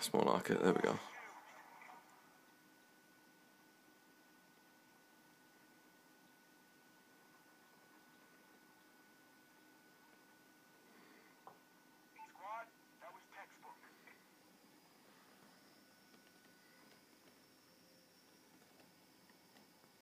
That's more like it. There we go.